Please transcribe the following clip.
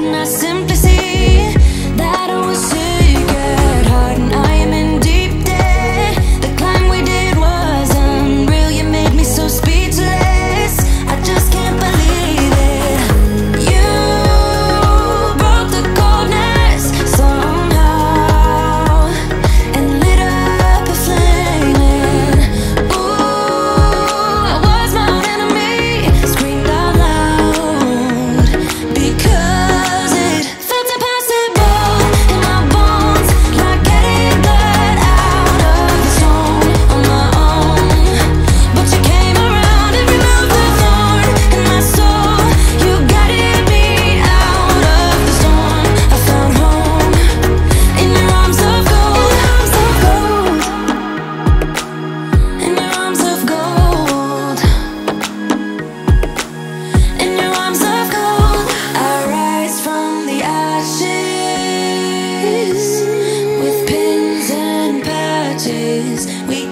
not say We